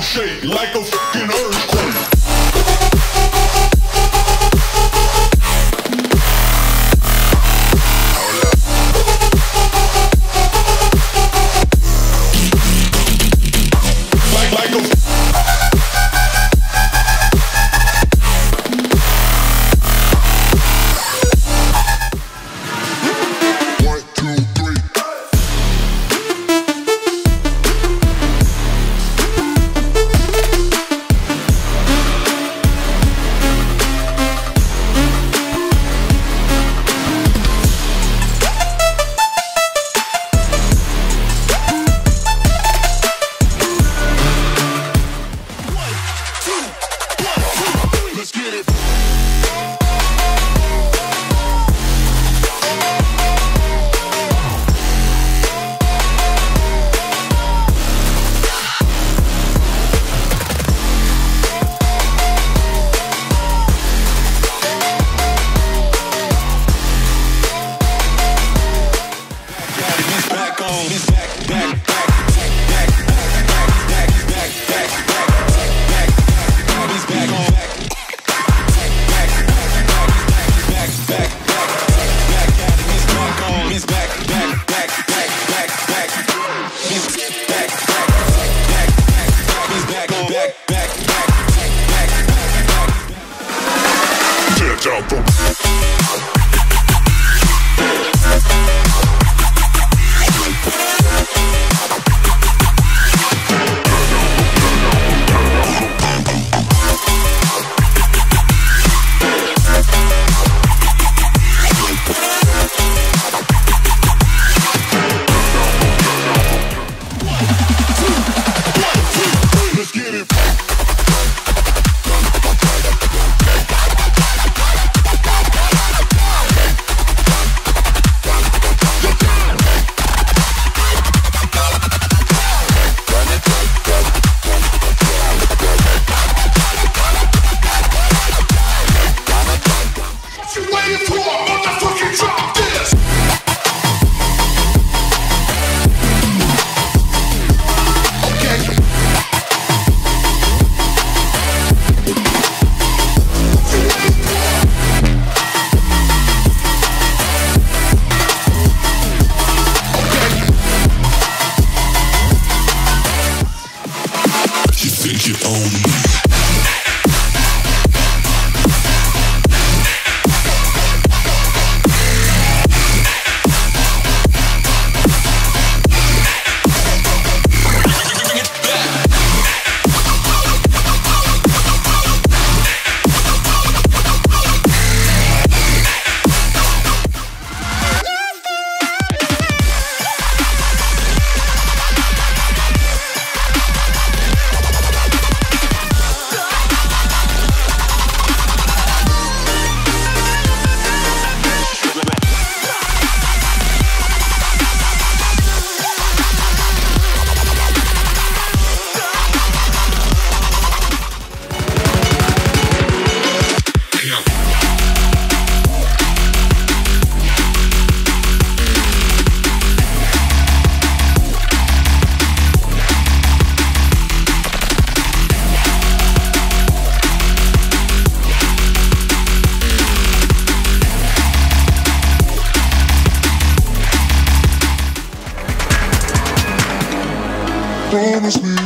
shake like a fucking earthquake. Take you own me. Promise me